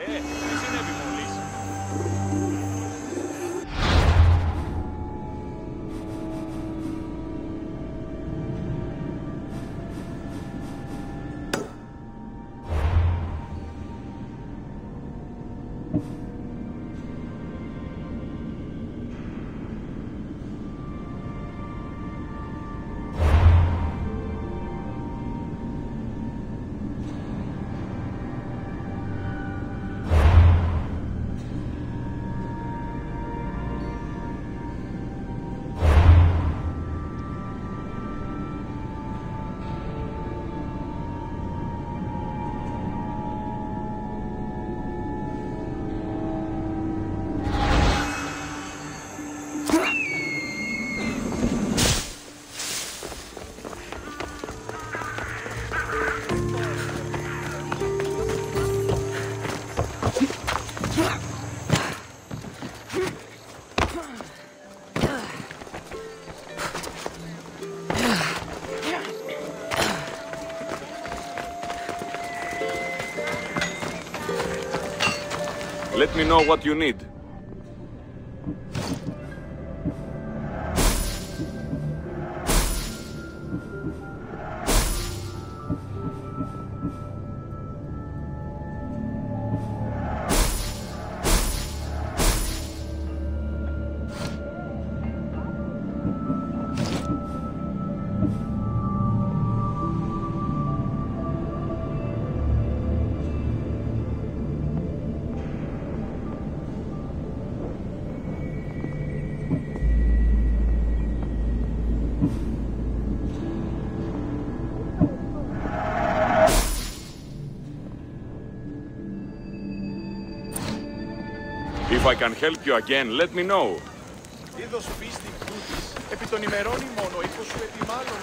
É. me know what you need. I can help you again, let me know. Είδος πίστη τούτης, επί των ημερών ημών ο οίκος σου επιμάλλον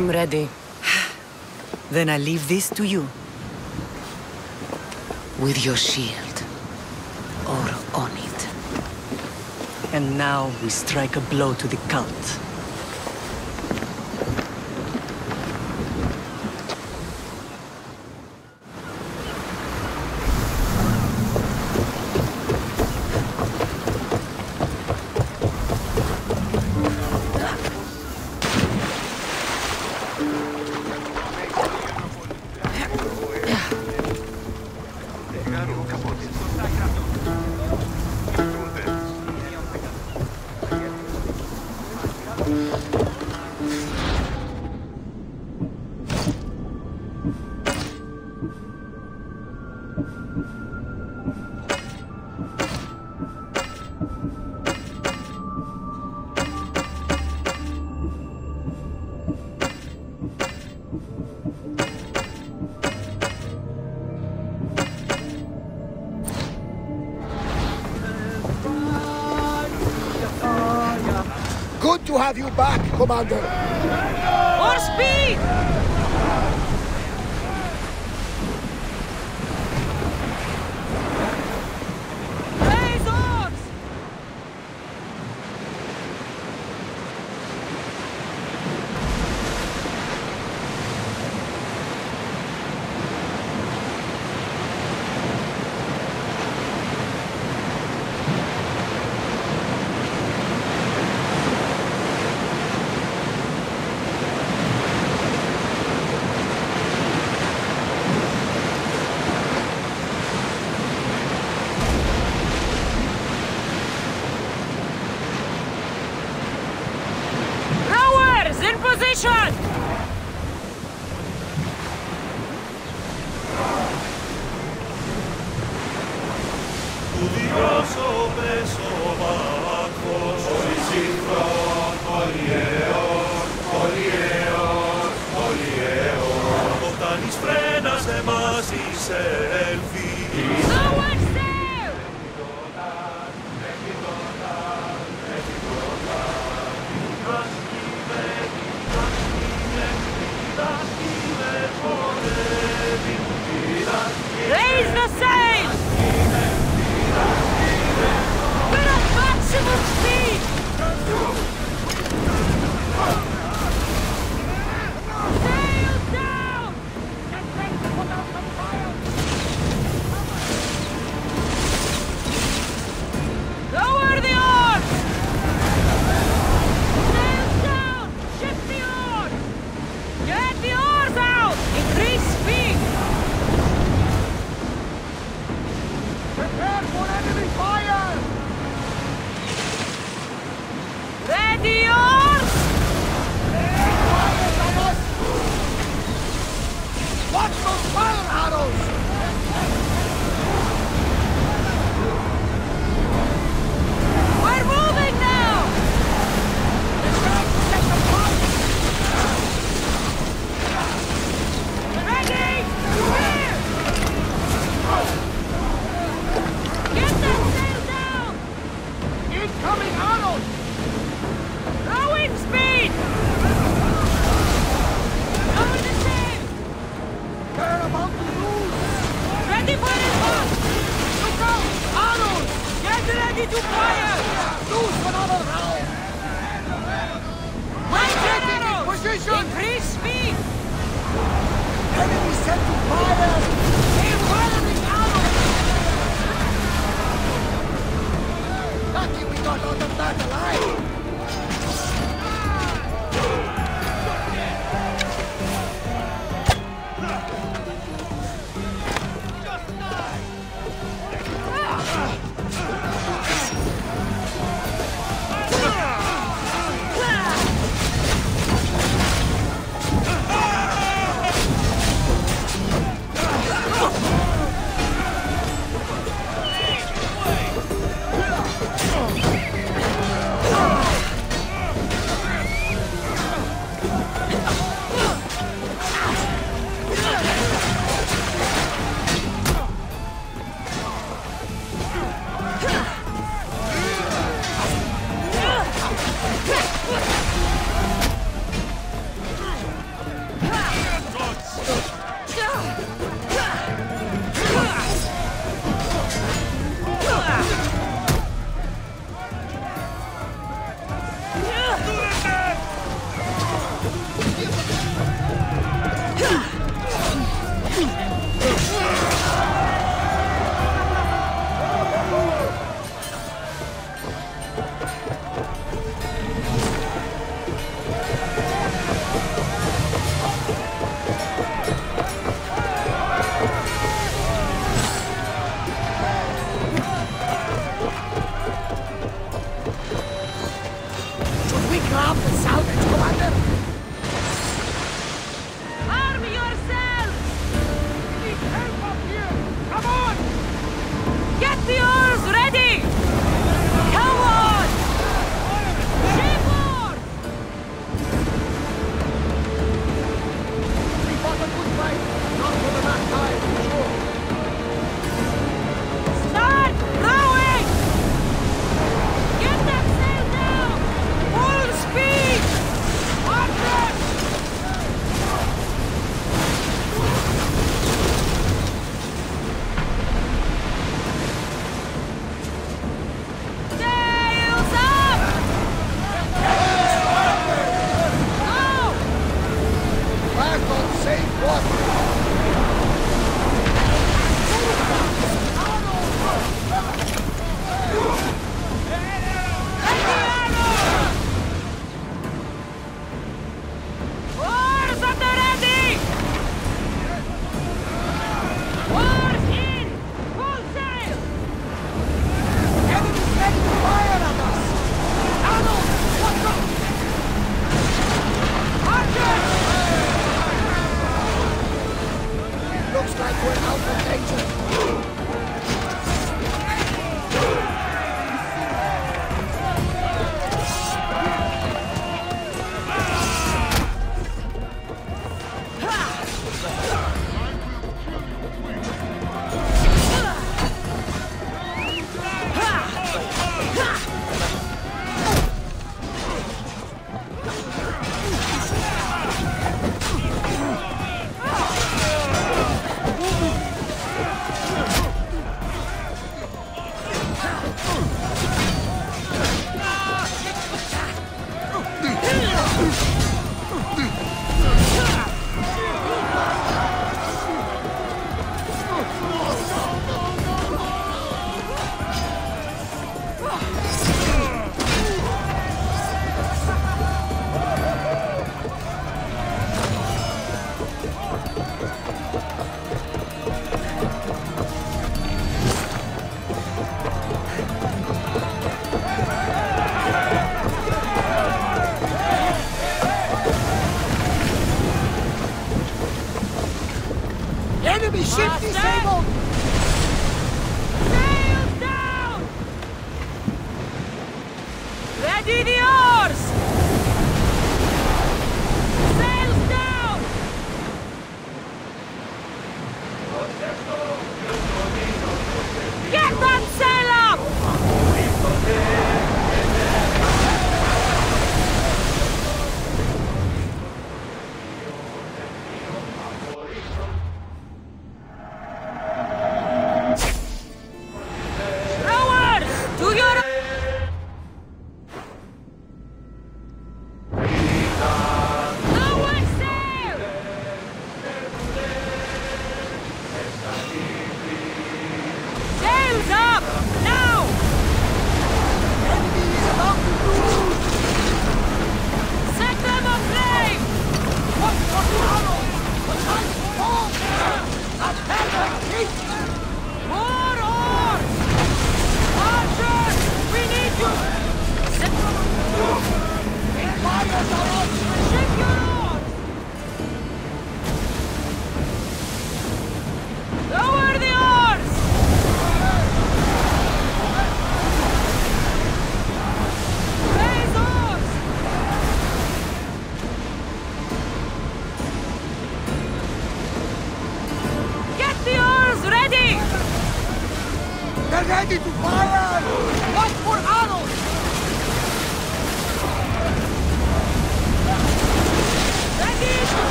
I'm ready. Then I leave this to you. With your shield. Or on it. And now we strike a blow to the cult. Have you back, Commander. More speed!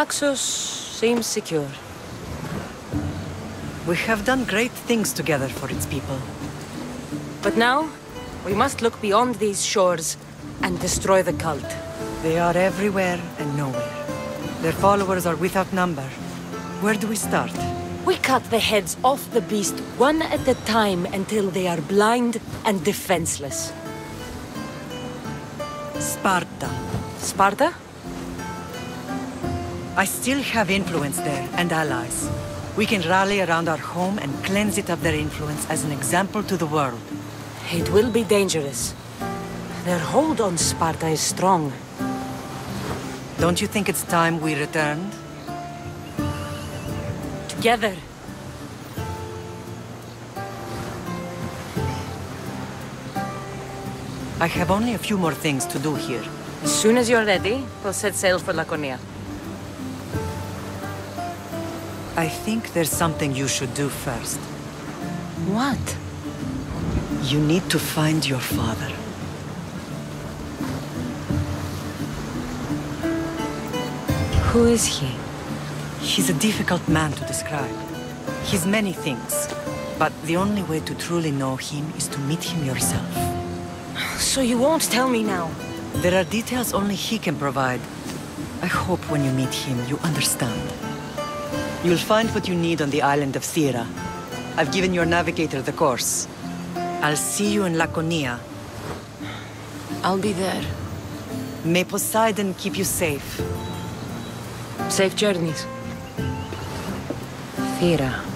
Naxos seems secure. We have done great things together for its people. But now, we must look beyond these shores and destroy the cult. They are everywhere and nowhere. Their followers are without number. Where do we start? We cut the heads off the beast one at a time until they are blind and defenseless. Sparta. Sparta? I still have influence there, and allies. We can rally around our home and cleanse it of their influence as an example to the world. It will be dangerous. Their hold on Sparta is strong. Don't you think it's time we returned? Together. I have only a few more things to do here. As soon as you're ready, we'll set sail for Laconia. I think there's something you should do first. What? You need to find your father. Who is he? He's a difficult man to describe. He's many things, but the only way to truly know him is to meet him yourself. So you won't tell me now? There are details only he can provide. I hope when you meet him, you understand. You'll find what you need on the island of Thera. I've given your navigator the course. I'll see you in Laconia. I'll be there. May Poseidon keep you safe. Safe journeys. Thera.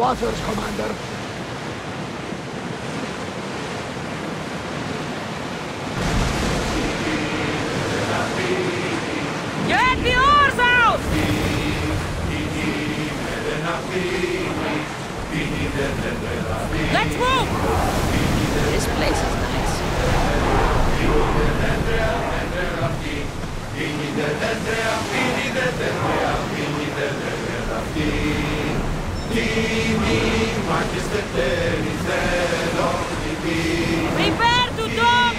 Waters, commander. Get the oars out! Let's move! This place is nice. Prepare to dock!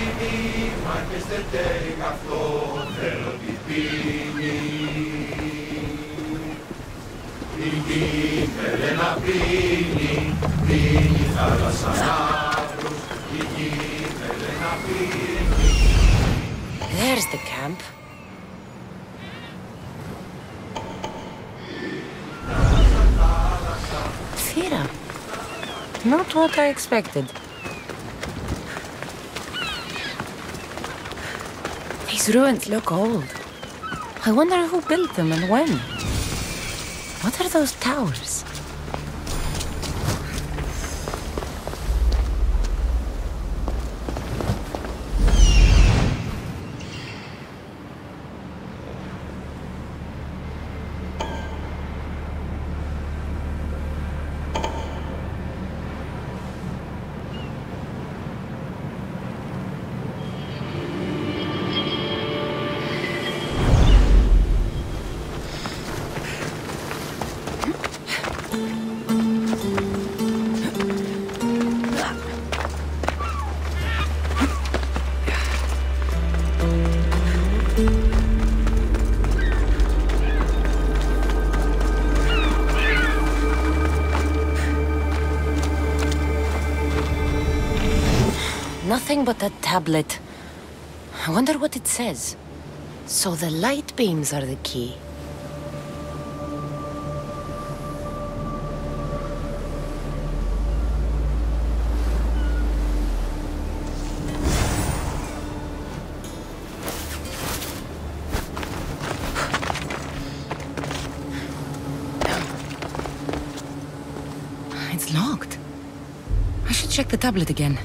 There's the camp. Thera. Not what I expected. These ruins look old. I wonder who built them and when. What are those towers? Tablet. I wonder what it says. So the light beams are the key. It's locked. I should check the tablet again.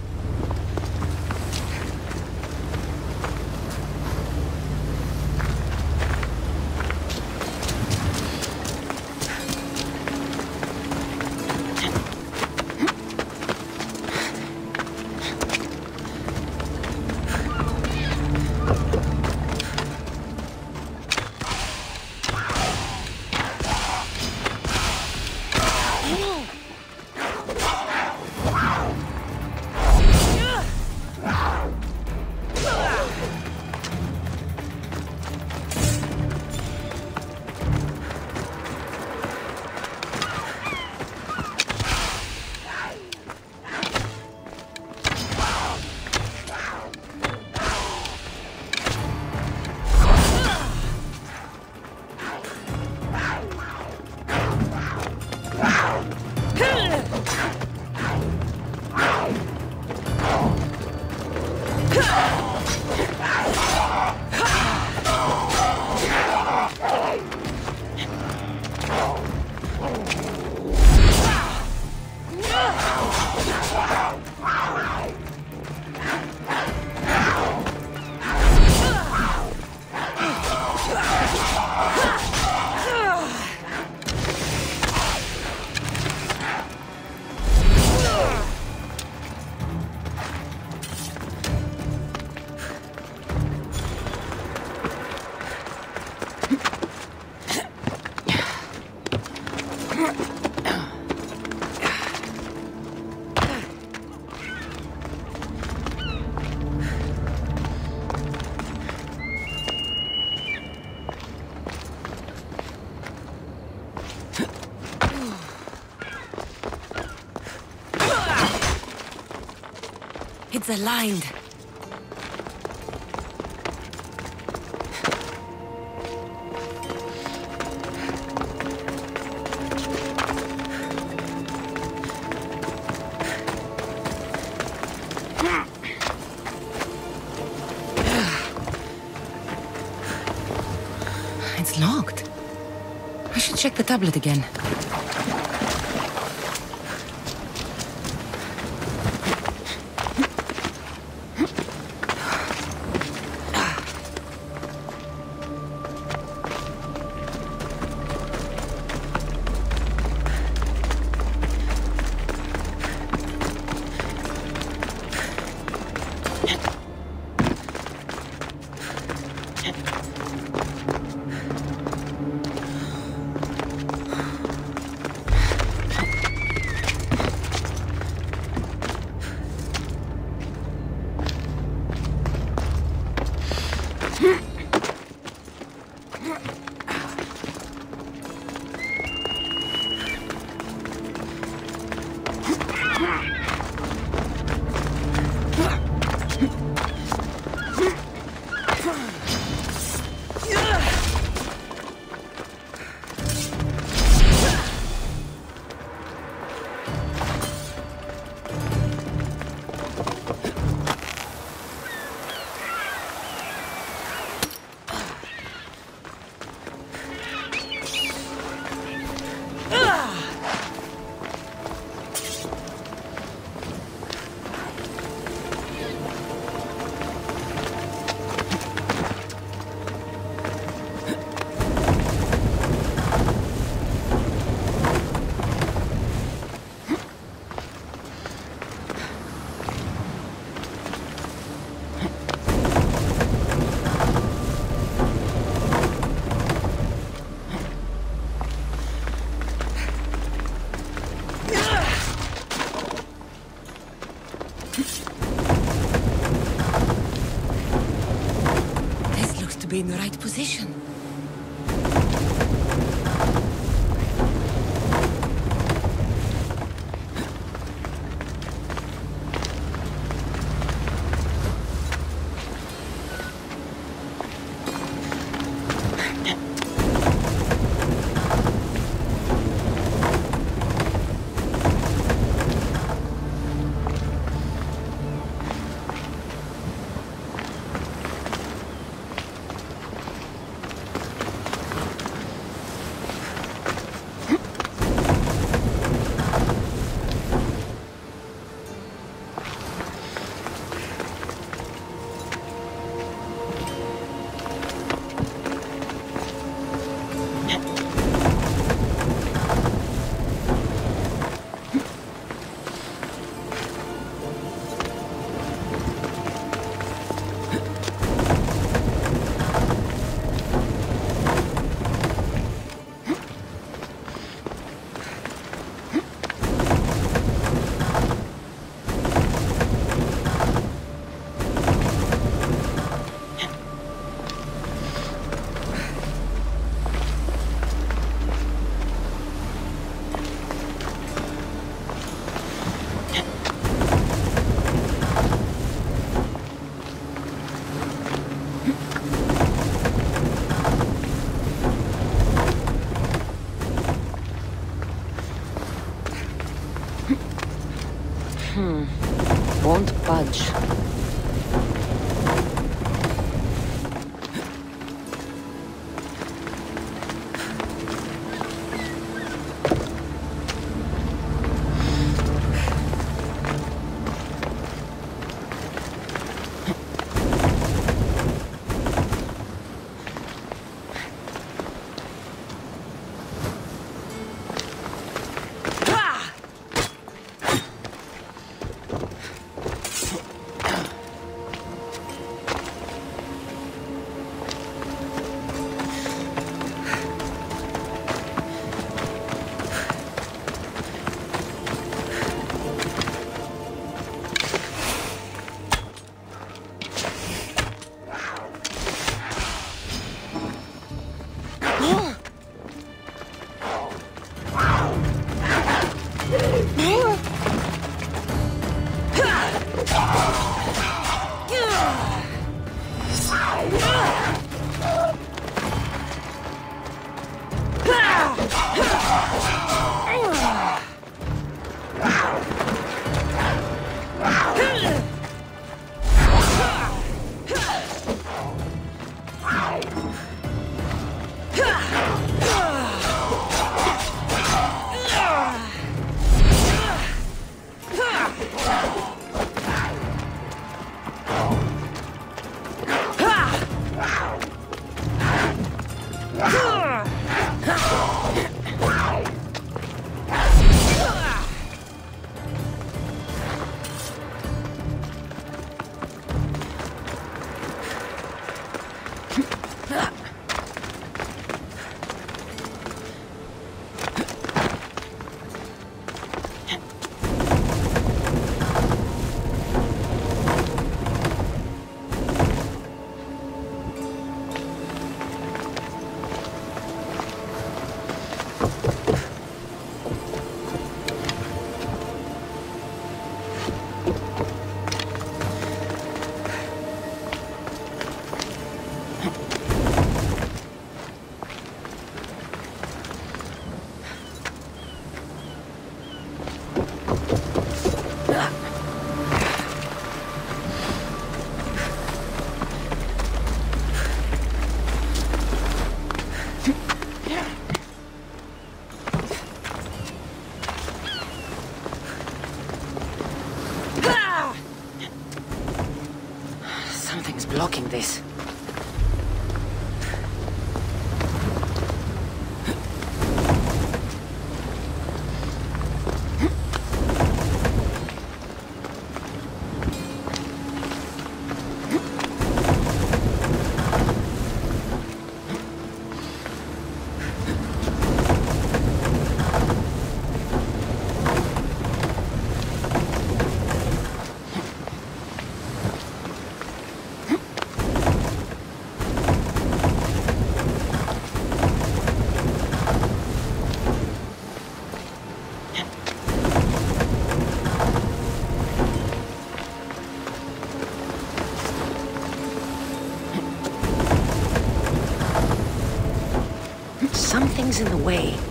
It's aligned. It's locked. I should check the tablet again. Position. Something's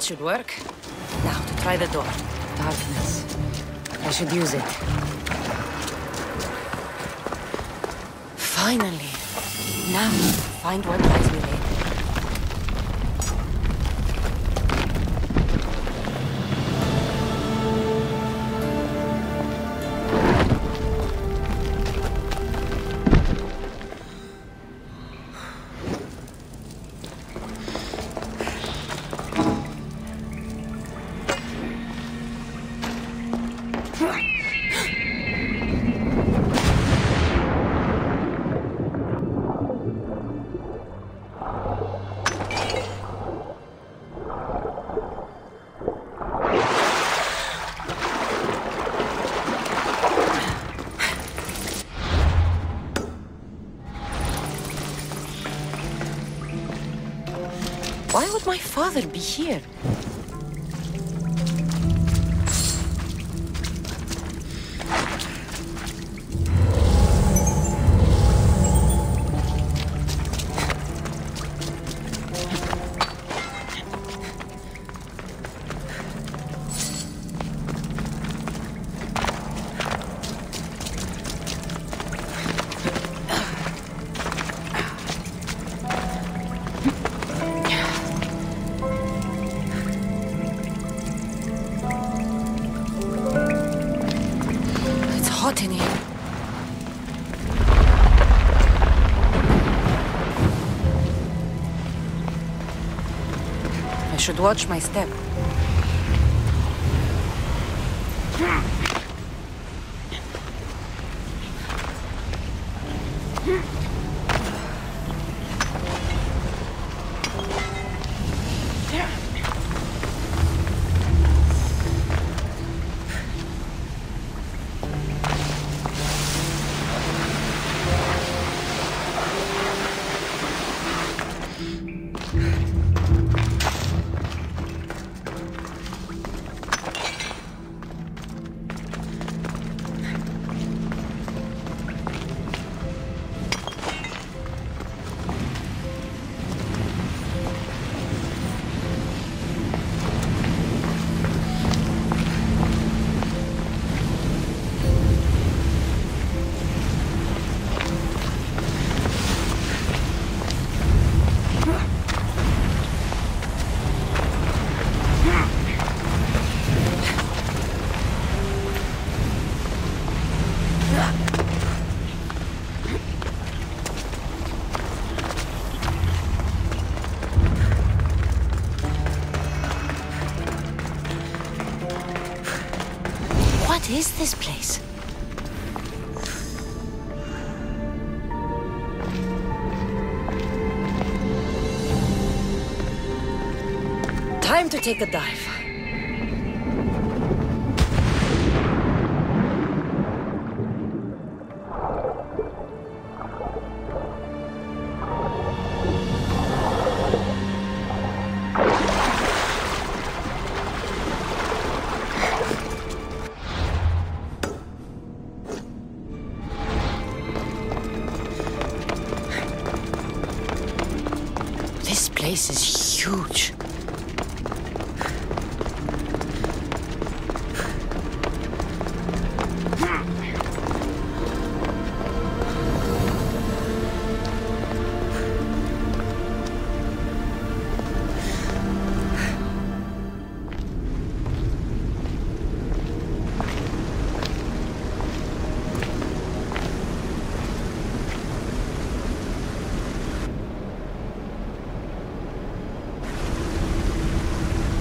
That should work. Now to try the door. Darkness. I should use it. Finally. Now, find what lies father be here? Should watch my step. Is this place? Time to take a dive.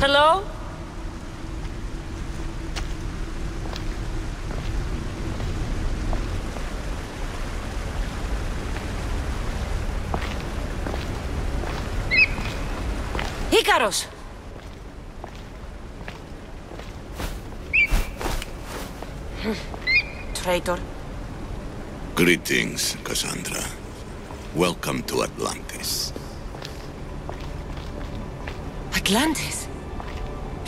Hello? Ikaros! Traitor. Greetings, Kassandra. Welcome to Atlantis. Atlantis?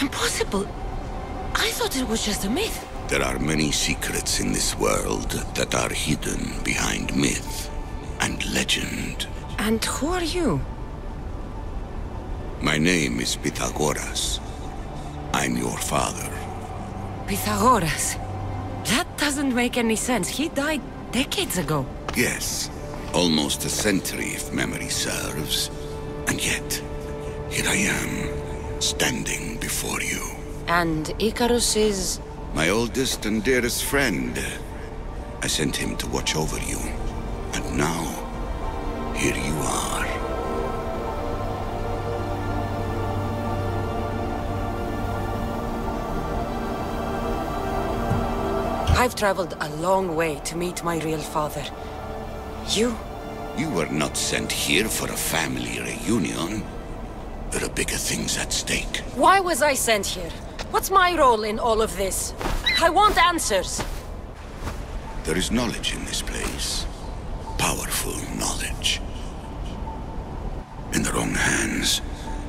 Impossible. I thought it was just a myth. There are many secrets in this world that are hidden behind myth and legend. And who are you? My name is Pythagoras. I'm your father. Pythagoras. That doesn't make any sense. He died decades ago. Yes, almost a century if memory serves. And yet, here I am, standing before you. And Ikaros is... My oldest and dearest friend. I sent him to watch over you. And now, here you are. I've traveled a long way to meet my real father. You? You were not sent here for a family reunion. There are bigger things at stake. Why was I sent here? What's my role in all of this? I want answers. There is knowledge in this place. Powerful knowledge. In the wrong hands,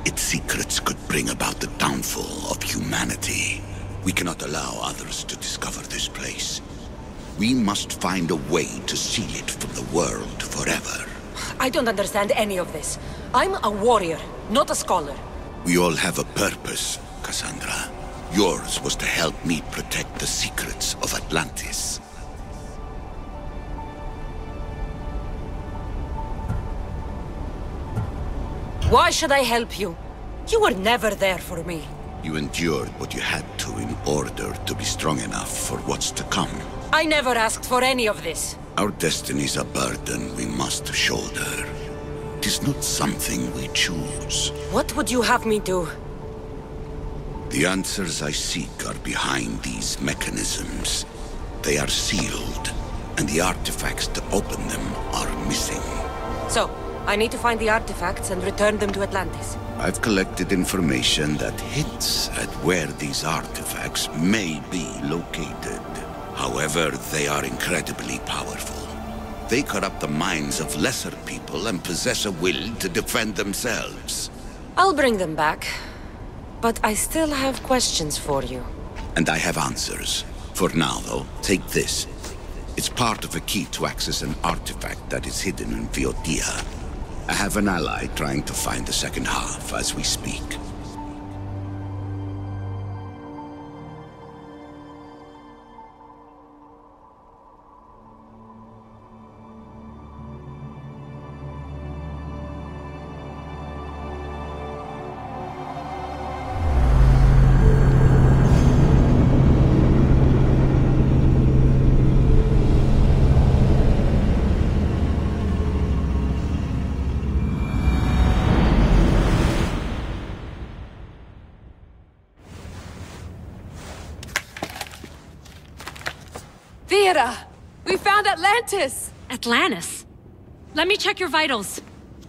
its secrets could bring about the downfall of humanity. We cannot allow others to discover this place. We must find a way to seal it from the world forever. I don't understand any of this. I'm a warrior, not a scholar. We all have a purpose, Kassandra. Yours was to help me protect the secrets of Atlantis. Why should I help you? You were never there for me. You endured what you had to in order to be strong enough for what's to come. I never asked for any of this. Our destiny's a burden we must shoulder. It is not something we choose. What would you have me do? The answers I seek are behind these mechanisms. They are sealed, and the artifacts to open them are missing. So, I need to find the artifacts and return them to Atlantis. I've collected information that hints at where these artifacts may be located. However, they are incredibly powerful. They corrupt the minds of lesser people and possess a will to defend themselves. I'll bring them back. But I still have questions for you. And I have answers. For now, though, take this. It's part of a key to access an artifact that is hidden in Boeotia. I have an ally trying to find the second half as we speak. Found Atlantis! Atlantis? Let me check your vitals.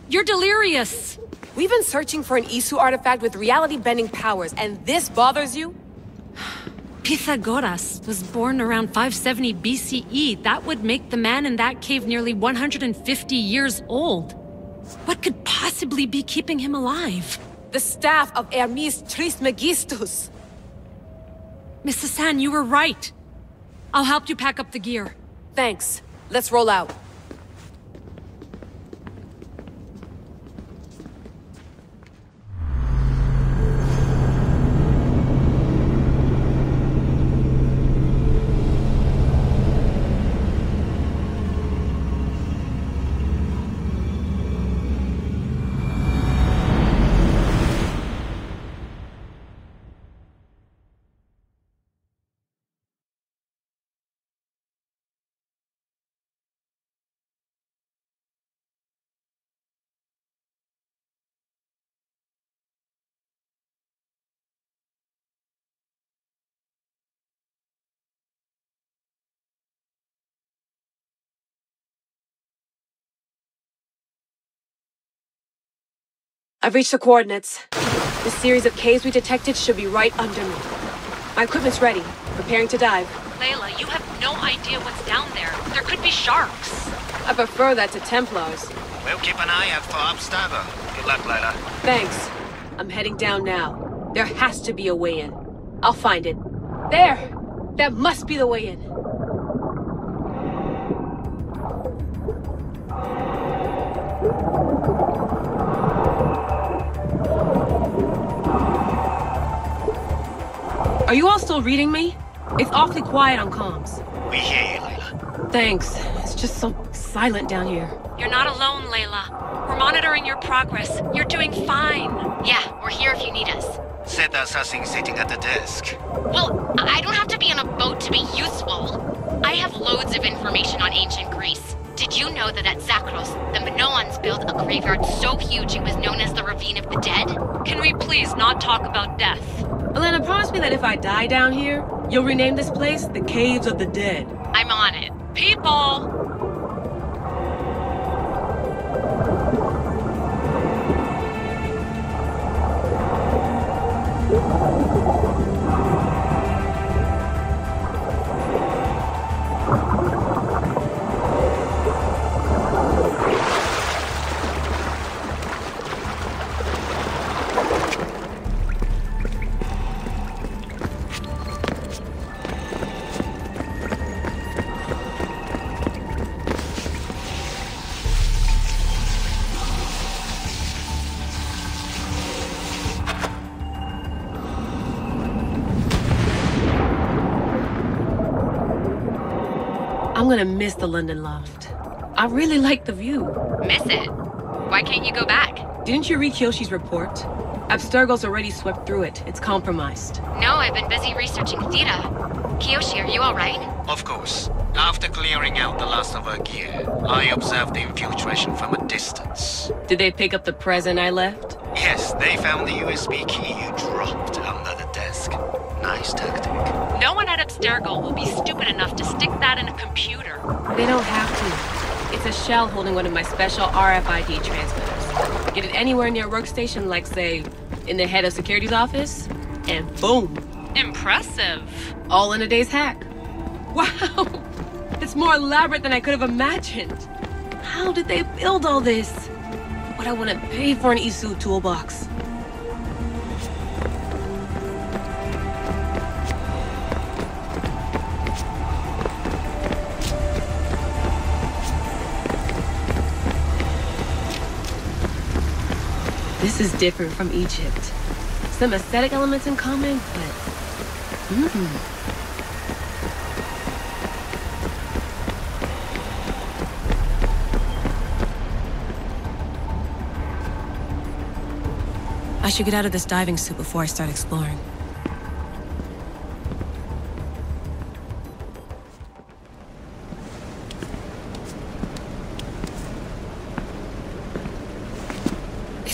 You're delirious. We've been searching for an Isu artifact with reality-bending powers, and this bothers you? Pythagoras was born around 570 BCE. That would make the man in that cave nearly 150 years old. What could possibly be keeping him alive? The staff of Hermes Trismegistus. Ms. Hassan, you were right. I'll help you pack up the gear. Thanks. Let's roll out. I've reached the coordinates. The series of caves we detected should be right under me. My equipment's ready, preparing to dive. Layla, you have no idea what's down there. There could be sharks. I prefer that to Templars. We'll keep an eye out for Abstergo. Good luck, Layla. Thanks. I'm heading down now. There has to be a way in. I'll find it. There! That must be the way in. Are you all still reading me? It's awfully quiet on comms. We hear you, Layla. Thanks. It's just so silent down here. You're not alone, Layla. We're monitoring your progress. You're doing fine. Yeah, we're here if you need us. Said assassin sitting at the desk. Well, I don't have to be on a boat to be useful. I have loads of information on ancient Greece. Did you know that at Zakros, the Minoans built a graveyard so huge it was known as the Ravine of the Dead? Can we please not talk about death? Elena, promise me that if I die down here, you'll rename this place the Caves of the Dead. I'm on it. People! I'm gonna miss the London loft. I really like the view. Miss it? Why can't you go back? Didn't you read Kiyoshi's report? Abstergo's already swept through it. It's compromised. No, I've been busy researching Theta. Kiyoshi, are you alright? Of course. After clearing out the last of her gear, I observed the infiltration from a distance. Did they pick up the present I left? Yes, they found the USB key you dropped under the desk. Nice tactic. No one at Abstergo will be stupid enough to stick that in a computer. They don't have to. It's a shell holding one of my special RFID transmitters. Get it anywhere near a workstation, like, say, in the head of security's office, and boom. Impressive. All in a day's hack. Wow! It's more elaborate than I could have imagined. How did they build all this? What I want to pay for an Isu toolbox. This is different from Egypt. Some aesthetic elements in common, but... Mm. I should get out of this diving suit before I start exploring.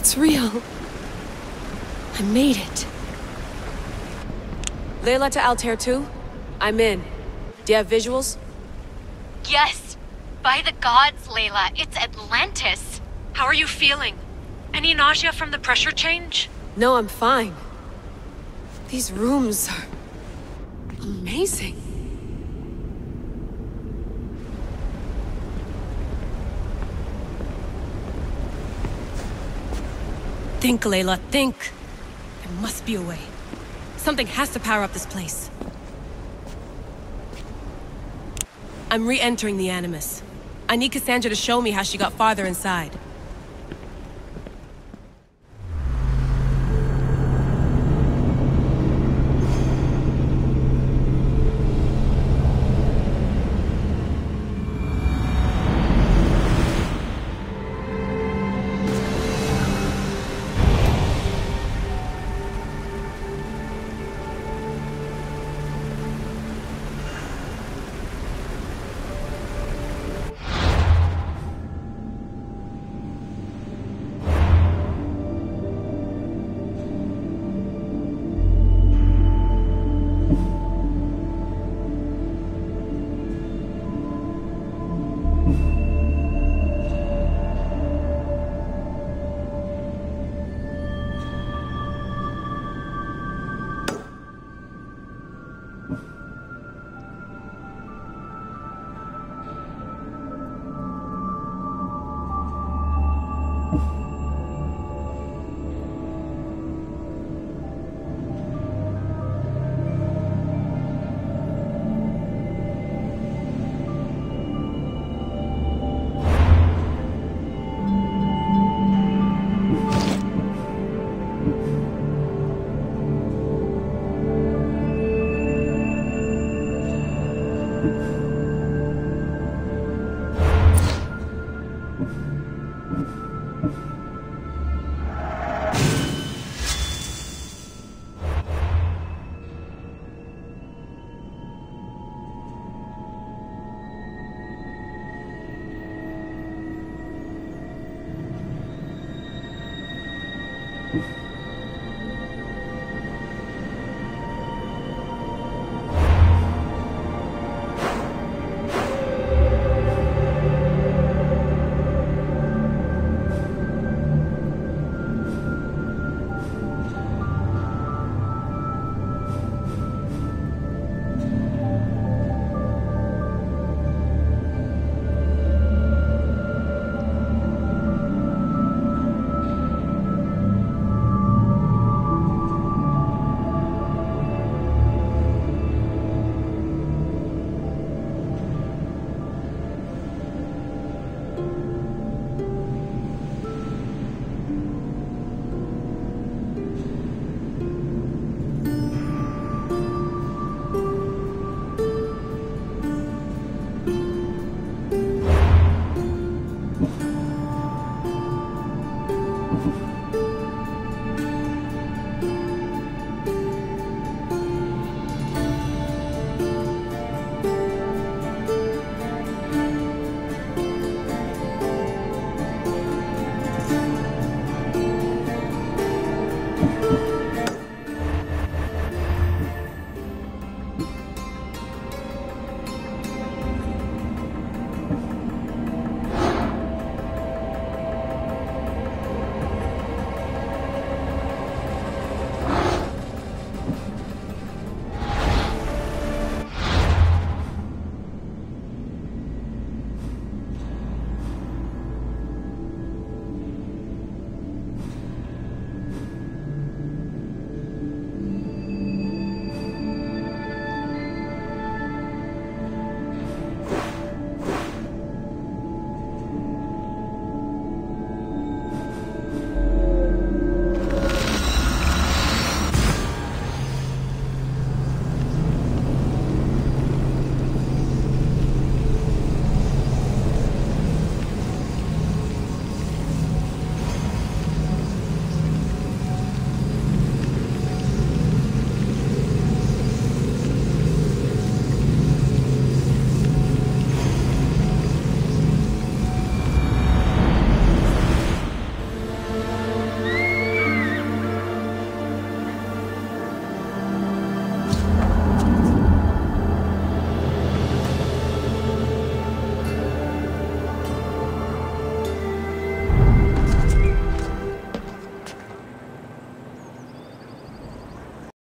It's real. I made it. Layla to Altair 2? I'm in. Do you have visuals? Yes! By the gods, Layla, it's Atlantis! How are you feeling? Any nausea from the pressure change? No, I'm fine. These rooms are... amazing. Think, Layla, think. There must be a way. Something has to power up this place. I'm re-entering the Animus. I need Kassandra to show me how she got farther inside.